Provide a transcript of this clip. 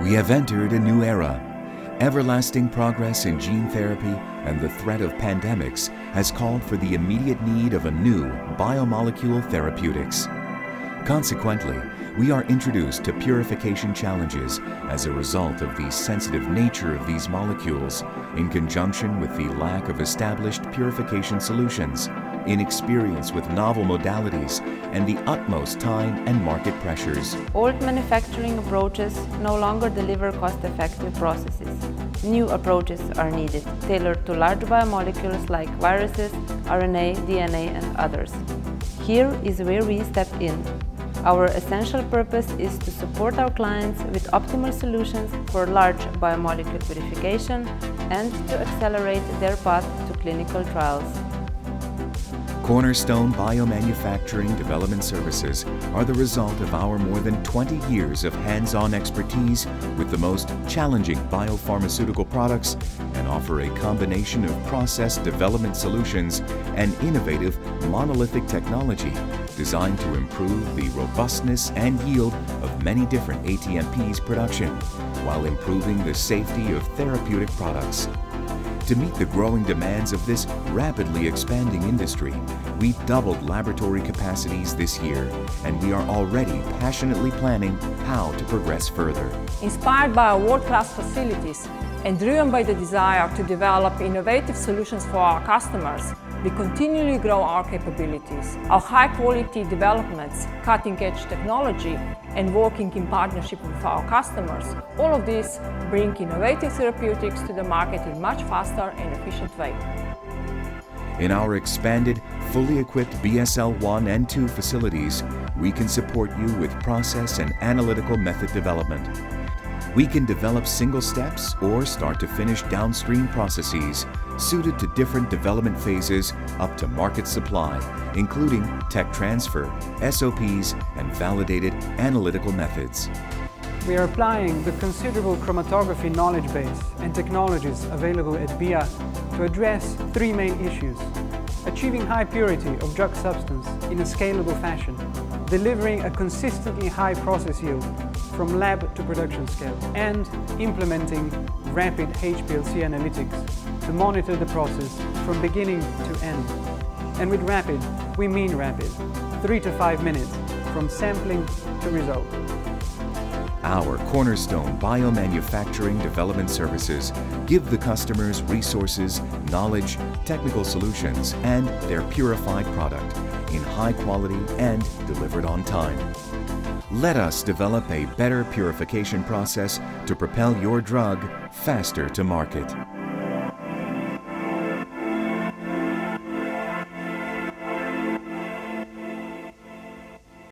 We have entered a new era. Everlasting progress in gene therapy and the threat of pandemics has called for the immediate need of a new biomolecule therapeutics. Consequently, we are introduced to purification challenges as a result of the sensitive nature of these molecules in conjunction with the lack of established purification solutions, inexperience with novel modalities, and the utmost time and market pressures. Old manufacturing approaches no longer deliver cost-effective processes. New approaches are needed, tailored to large biomolecules like viruses, RNA, DNA and others. Here is where we step in. Our essential purpose is to support our clients with optimal solutions for large biomolecule purification and to accelerate their path to clinical trials. Cornerstone Biomanufacturing Development Services are the result of our more than 20 years of hands-on expertise with the most challenging biopharmaceutical products and offer a combination of process development solutions and innovative monolithic technology designed to improve the robustness and yield of many different ATMP's production while improving the safety of therapeutic products. To meet the growing demands of this rapidly expanding industry, we doubled laboratory capacities this year, and we are already passionately planning how to progress further. Inspired by our world-class facilities and driven by the desire to develop innovative solutions for our customers, we continually grow our capabilities. Our high-quality developments, cutting-edge technology, and working in partnership with our customers, all of this bring innovative therapeutics to the market in much faster and efficient way. In our expanded, fully equipped BSL 1 and 2 facilities, we can support you with process and analytical method development. We can develop single steps or start to finish downstream processes suited to different development phases up to market supply, including tech transfer, SOPs, and validated analytical methods. We are applying the considerable chromatography knowledge base and technologies available at BIA to address three main issues. Achieving high purity of drug substance in a scalable fashion, delivering a consistently high process yield from lab to production scale, and implementing rapid HPLC analytics to monitor the process from beginning to end. And with rapid, we mean rapid, three to five minutes from sampling to result. Our Cornerstone Biomanufacturing Development Services give the customers resources, knowledge, technical solutions, and their purified product in high quality and delivered on time. Let us develop a better purification process to propel your drug faster to market.